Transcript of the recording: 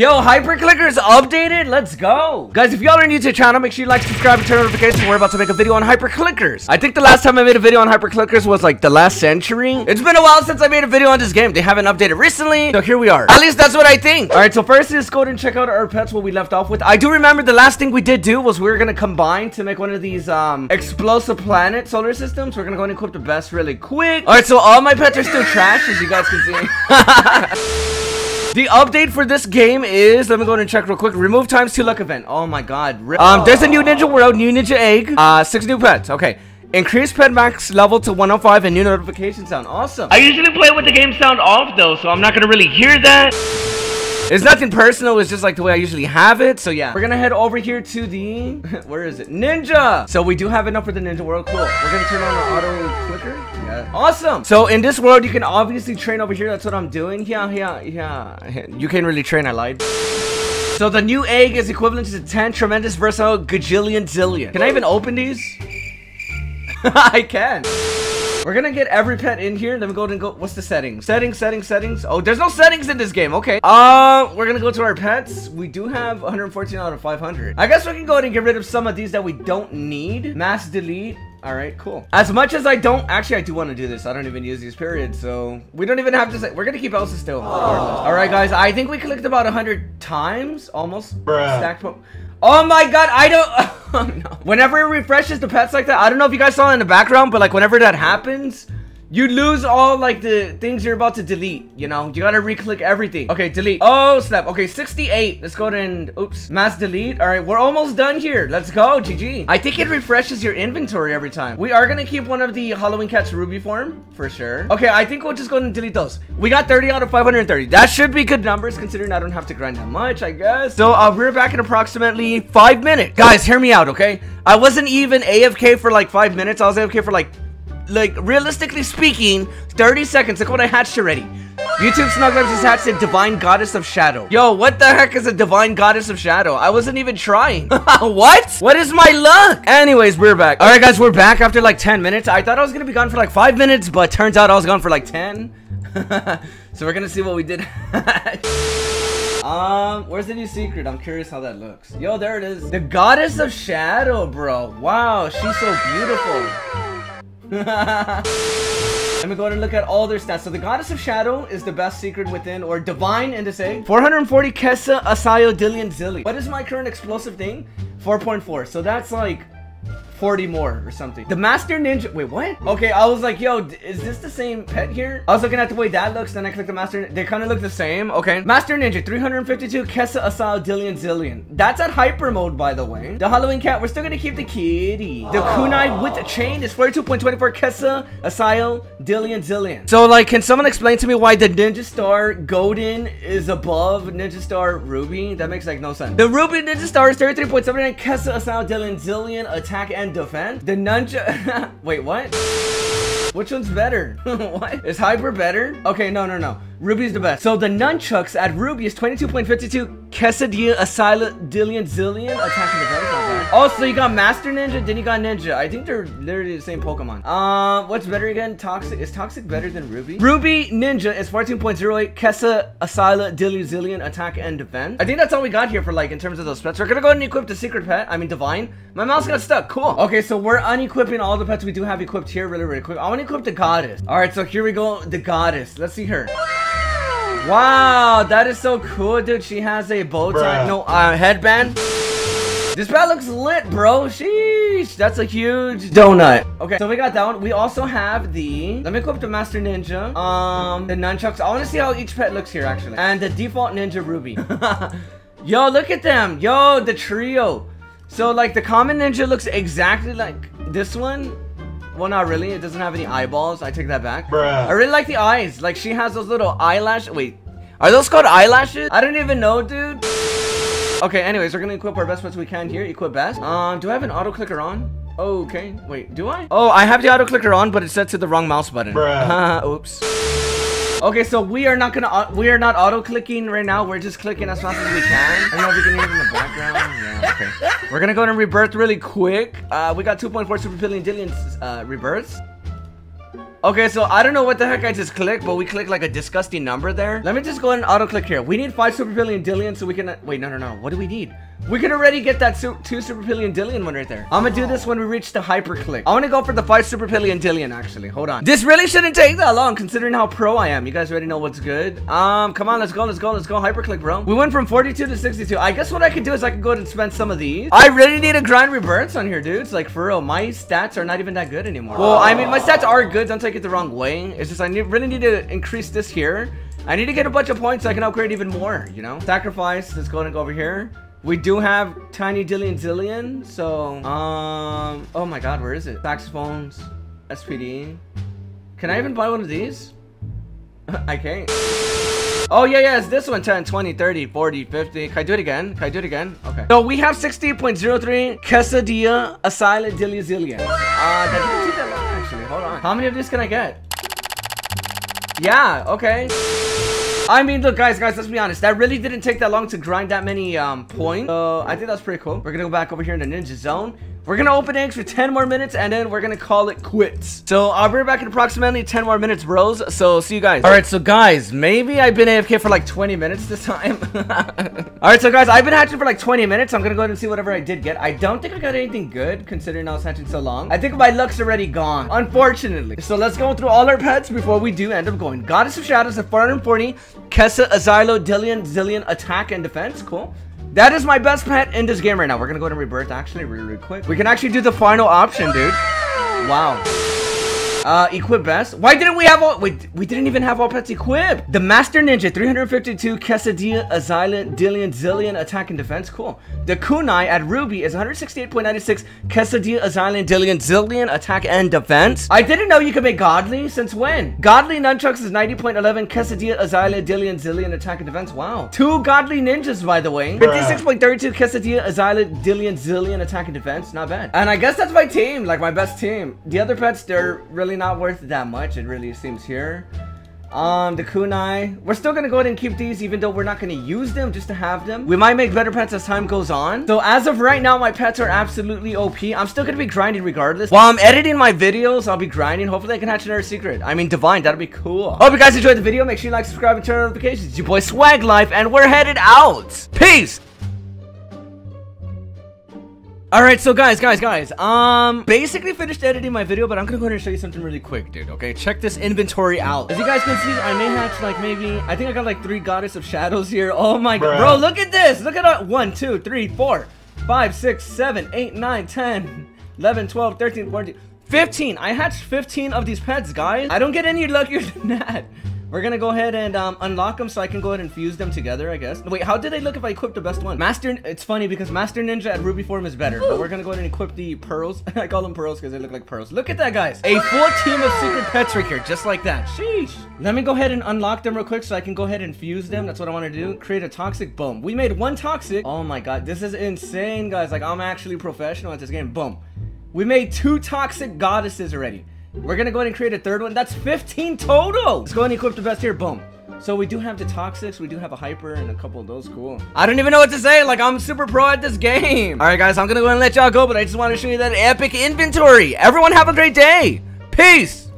Yo, Hyper Clickers updated. Let's go. Guys, if y'all are new to the channel, make sure you like, subscribe, and turn on notifications. We're about to make a video on Hyper Clickers. I think the last time I made a video on Hyper Clickers was like the last century. It's been a while since I made a video on this game. They haven't updated recently. So here we are. At least that's what I think. All right, so first let's go and check out our pets, what we left off with. I do remember the last thing we did do was we were going to combine to make one of these um explosive planet solar systems. We're going to go and equip the best really quick. All right, so all my pets are still trash, as you guys can see. The update for this game is, let me go and check real quick. Remove times two luck event. Oh my god. Um, there's a new Ninja World, new Ninja Egg, uh, six new pets. Okay. Increase pet max level to 105 and new notification sound. Awesome. I usually play with the game sound off though, so I'm not gonna really hear that. It's nothing personal, it's just like the way I usually have it. So yeah, we're gonna head over here to the, where is it? Ninja! So we do have enough for the Ninja World, cool. We're gonna turn on our auto clicker. Yeah. Awesome! So in this world, you can obviously train over here. That's what I'm doing. Yeah, yeah, yeah. You can't really train, I lied. So the new egg is equivalent to 10 tremendous versatile gajillion zillion. Can I even open these? I can. We're gonna get every pet in here. Then we go and go. What's the settings? Settings, settings, settings. Oh, there's no settings in this game. Okay. Uh, we're gonna go to our pets. We do have 114 out of 500. I guess we can go ahead and get rid of some of these that we don't need. Mass delete. All right, cool. As much as I don't, actually, I do want to do this. I don't even use these periods, so we don't even have to say. We're gonna keep Elsa still. All right, guys. I think we clicked about 100 times, almost. Bruh. Stacked. Oh my god, I don't. Oh, no. Whenever it refreshes the pets like that, I don't know if you guys saw it in the background, but like whenever that happens, you lose all like the things you're about to delete, you know? You gotta re-click everything. Okay, delete. Oh, snap. Okay, 68. Let's go and, oops, mass delete. All right, we're almost done here. Let's go, GG. I think it refreshes your inventory every time. We are gonna keep one of the Halloween Cats Ruby form, for sure. Okay, I think we'll just go and delete those. We got 30 out of 530. That should be good numbers considering I don't have to grind that much, I guess. So, uh, we're back in approximately five minutes. Guys, hear me out, okay? I wasn't even AFK for like five minutes. I was AFK for like like, realistically speaking, 30 seconds. Look what I hatched already. YouTube SnugLife just hatched a Divine Goddess of Shadow. Yo, what the heck is a Divine Goddess of Shadow? I wasn't even trying. what? What is my luck? Anyways, we're back. All right, guys, we're back after like 10 minutes. I thought I was going to be gone for like 5 minutes, but turns out I was gone for like 10. so we're going to see what we did. Um, where's the new secret? I'm curious how that looks. Yo, there it is. The Goddess of Shadow, bro. Wow, she's so beautiful. Let me go and look at all their stats. So the Goddess of Shadow is the best secret within, or divine in this egg. 440 Kessa Asayo Dillion Zilly. What is my current explosive thing? 4.4. So that's like 40 more or something. The Master Ninja, wait, what? Okay, I was like, yo, is this the same pet here? I was looking at the way that looks, then I clicked the Master, they kind of look the same, okay. Master Ninja, 352, Kessa Asal Dillion Zillion. That's at hyper mode, by the way. The Halloween cat, we're still gonna keep the kitty. The Kunai with the chain is 42.24 Kessa Asal Dillion Zillion. So, like, can someone explain to me why the Ninja Star Golden is above Ninja Star Ruby? That makes, like, no sense. The Ruby Ninja Star is 33.79 Kessa Asal Dillion Zillion attack and defend? The nunchuck. Wait, what? Which one's better? what? Is Hyper better? Okay, no, no, no. Ruby's the best. So the nunchucks at Ruby is 22.52 Quesadilla Asylum Dillion Zillion attacking the. Oh, so you got Master Ninja, then you got Ninja. I think they're literally the same Pokemon. Um, uh, what's better again? Toxic. Is Toxic better than Ruby? Ruby Ninja is 14.08 Kessa Asylum Dillion Zillion attack and defense. I think that's all we got here for like in terms of those pets. We're gonna go ahead and equip the secret pet. I mean Divine. My mouse got stuck. Cool. Okay, so we're unequipping all the pets we do have equipped here really, really quick. I want to equip the Goddess. All right, so here we go. The Goddess. Let's see her. Wow, that is so cool, dude. She has a bow tie, Bruh. no uh, headband. This pet looks lit, bro. Sheesh, that's a huge donut. Okay, so we got that one. We also have the, let me equip the Master Ninja. Um, the nunchucks. I want to see how each pet looks here, actually. And the default Ninja Ruby. Yo, look at them. Yo, the trio. So, like, the common Ninja looks exactly like this one. Well, not really. It doesn't have any eyeballs. I take that back. Bruh. I really like the eyes. Like, she has those little eyelash. Wait. Are those called eyelashes? I don't even know, dude. Okay, anyways, we're gonna equip our best ones we can here. Equip best. Um, do I have an auto clicker on? Okay. Wait, do I? Oh, I have the auto clicker on, but it's set to the wrong mouse button. Bruh. Oops. Okay, so we are not gonna we are not auto clicking right now. We're just clicking as fast as we can. I don't know if you can hear it in the background. Yeah, okay. We're gonna go and rebirth really quick. Uh, we got 2.4 super billion dillions uh, rebirths. Okay, so I don't know what the heck I just clicked, but we clicked like a disgusting number there. Let me just go ahead and auto click here. We need five super billion dillion so we can, wait, no, no, no. What do we need? We can already get that su two super billion dillion one right there. I'm gonna do this when we reach the hyper click. I want to go for the five super billion dillion actually. Hold on. This really shouldn't take that long considering how pro I am. You guys already know what's good. Um, come on, let's go, let's go, let's go. Hyper click, bro. We went from 42 to 62. I guess what I could do is I could go ahead and spend some of these. I really need to grind rebirths on here, dudes. Like for real, my stats are not even that good anymore. Well, I mean, my stats are good. Don't take it the wrong way. It's just I need, really need to increase this here. I need to get a bunch of points so I can upgrade even more, you know? Sacrifice. Let's go and go over here. We do have Tiny Dillion Zillion, so, um, oh my god, where is it? Saxophones, SPD. Can I even buy one of these? I can't. Oh, yeah, yeah, it's this one, 10, 20, 30, 40, 50. Can I do it again? Can I do it again? Okay. So we have 60.03 Quesadilla Asylum Dilly Zillion. Uh, that didn't that long, actually. Hold on. How many of these can I get? Yeah, okay. I mean, look, guys, guys, let's be honest. That really didn't take that long to grind that many um, points. So I think that's pretty cool. We're gonna go back over here in the ninja zone. We're gonna open eggs for 10 more minutes and then we're gonna call it quits. So I'll be right back in approximately 10 more minutes, bros. So see you guys. All right, so guys, maybe I've been AFK for like 20 minutes this time. All right, so guys, I've been hatching for like 20 minutes. I'm gonna go ahead and see whatever I did get. I don't think I got anything good considering I was hatching so long. I think my luck's already gone, unfortunately. So let's go through all our pets before we do end up going. Goddess of Shadows at 440, Kessa, Azylo, Dillion, Zillion, attack and defense. Cool. That is my best pet in this game right now. We're gonna go to rebirth actually really, really quick. We can actually do the final option, dude. Wow. Uh, equip best. Why didn't we have all- wait, we didn't even have all pets equipped. The Master Ninja, 352, Quesadilla, Azylant, Dillion, Zillion, attack and defense. Cool. The Kunai at Ruby is 168.96, Quesadilla, Azylant, Dillion, Zillion, attack and defense. I didn't know you could make Godly. Since when? Godly Nunchucks is 90.11, Quesadilla, Azylant, Dillion, Zillion, attack and defense. Wow. Two Godly Ninjas, by the way. 56.32, Quesadilla, Azylant, Dillion, Zillion, attack and defense. Not bad. And I guess that's my team, like my best team. The other pets, they're really not worth that much. It really seems here. Um, the kunai. We're still gonna go ahead and keep these even though we're not gonna use them just to have them. We might make better pets as time goes on. So as of right now, my pets are absolutely OP. I'm still gonna be grinding regardless. While I'm editing my videos, I'll be grinding. Hopefully I can hatch another secret. I mean, divine, that'll be cool. Hope you guys enjoyed the video. Make sure you like, subscribe, and turn on notifications. It's your boy Swag Life, and we're headed out. Peace! Alright, so guys, guys, guys, um, basically finished editing my video, but I'm gonna go ahead and show you something really quick, dude, okay? Check this inventory out. As you guys can see, I may hatch, like, maybe, I think I got, like, three Goddess of Shadows here. Oh my god, bro, look at this! Look at that! One, two, three, four, five, six, seven, eight, nine, 10, 11, 12, 13, 14, 15! I hatched 15 of these pets, guys! I don't get any luckier than that! We're gonna go ahead and um, unlock them so I can go ahead and fuse them together, I guess. Wait, how did they look if I equip the best one? Master, it's funny because Master Ninja at Ruby form is better, but we're gonna go ahead and equip the pearls. I call them pearls because they look like pearls. Look at that, guys. A full team of secret pets right here, just like that. Sheesh. Let me go ahead and unlock them real quick so I can go ahead and fuse them. That's what I want to do. Create a toxic. Boom. We made one toxic. Oh my god, this is insane, guys. Like, I'm actually professional at this game. Boom. We made two toxic goddesses already. We're gonna go ahead and create a third one. That's 15 total. Let's go ahead and equip the best here. Boom. So we do have the Toxics, we do have a Hyper, and a couple of those. Cool. I don't even know what to say. Like, I'm super pro at this game. All right, guys, I'm gonna go ahead and let y'all go, but I just want to show you that epic inventory. Everyone have a great day. Peace.